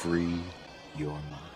Free your mind.